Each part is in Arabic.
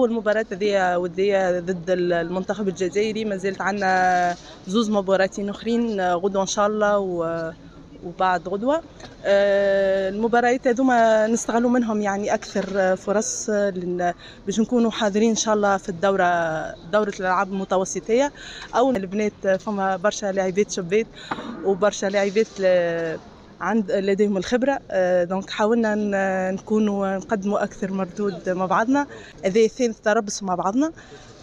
أول مباراة هذه ودية ضد المنتخب الجزائري. ما زالت عندنا زوز مباراتين أخرين غدوة إن شاء الله و وبعد غدوة. آه، المباريات هذوما نستغلوا منهم يعني أكثر فرص باش نكونوا حاضرين إن شاء الله في الدوره دورة الألعاب المتوسطية. أو البنات فما برشا لاعبات شابات وبرشا لاعبات عند لديهم الخبرة آه، دونك حاولنا نكونوا نقدموا أكثر مردود مع بعضنا هذا ثالث تربص مع بعضنا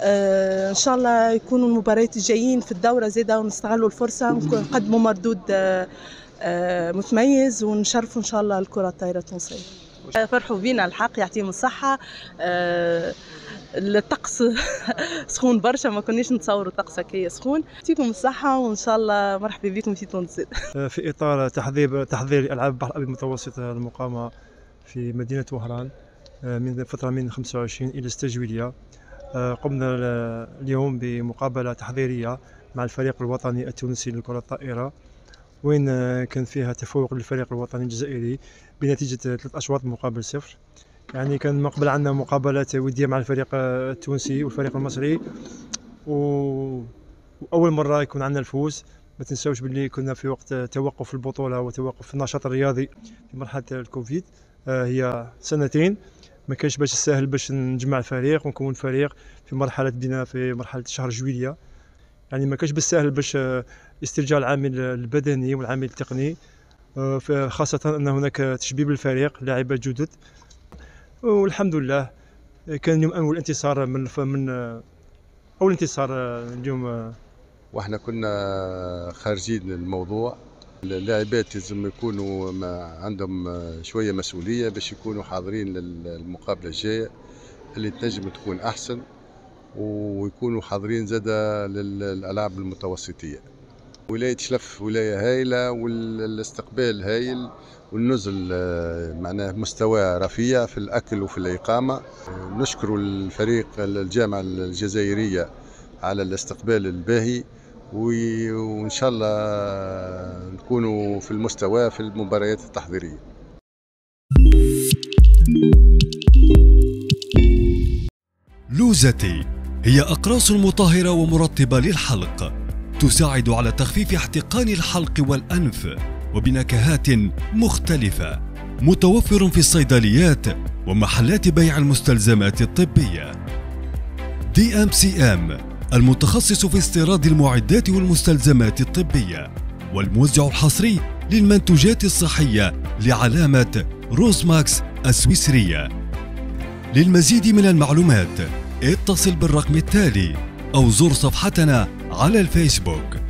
آه، إن شاء الله يكونوا المباريات الجايين في الدورة زاده ونستغلوا الفرصة ونقدموا مردود آه، متميز ونشرفوا إن شاء الله الكرة الطايرة التونسية. فرحوا بينا الحق يعطيهم الصحة. آه، الطقس سخون برشا ما كناش نتصوروا طقس هكايا سخون. يعطيكم الصحة وإن شاء الله مرحبا بكم في تونس. في إطار تحضير تحضير ألعاب البحر الأبيض المتوسط المقامة في مدينة وهران من فترة من 25 إلى 6 جويلية. قمنا اليوم بمقابلة تحضيرية مع الفريق الوطني التونسي لكرة الطائرة. وين كان فيها تفوق للفريق الوطني الجزائري بنتيجة ثلاث أشواط مقابل صفر. يعني كان مقبل عندنا مقابلات ودية مع الفريق التونسي والفريق المصري. و... وأول مرة يكون عندنا الفوز. ما تنساوش باللي كنا في وقت توقف البطولة وتوقف النشاط الرياضي في مرحلة الكوفيد. آه، هي سنتين. ما كانش باش سهل باش نجمع الفريق ونكون فريق في مرحلة بدينا في مرحلة شهر جويلية. يعني ما كانش بالسهل باش آه، استرجاع العامل البدني والعامل التقني. آه، خاصة أن هناك تشبيب الفريق لاعبات جدد. والحمد لله كان اليوم أول انتصار من من أول انتصار اليوم وإحنا كنا خارجين الموضوع. اللاعبات لازم يكونوا عندهم شوية مسؤولية باش يكونوا حاضرين للمقابله الجاية. اللي تنجم تكون أحسن. ويكونوا حاضرين زاده للألعاب المتوسطية. ولاية شلف ولاية هايلة والإستقبال هايل والنزل معناه مستوى رفيع في الأكل وفي الإقامة. نشكر الفريق الجامعة الجزائرية على الإستقبال الباهي وإن شاء الله نكونوا في المستوى في المباريات التحضيرية. لوزتي. هي أقراص مطهرة ومرطبة للحلق تساعد على تخفيف احتقان الحلق والأنف وبنكهات مختلفة. متوفر في الصيدليات ومحلات بيع المستلزمات الطبية. دي ام سي ام المتخصص في استيراد المعدات والمستلزمات الطبية والموزع الحصري للمنتوجات الصحية لعلامة روزماكس السويسرية. للمزيد من المعلومات اتصل بالرقم التالي أو زور صفحتنا على الفيسبوك.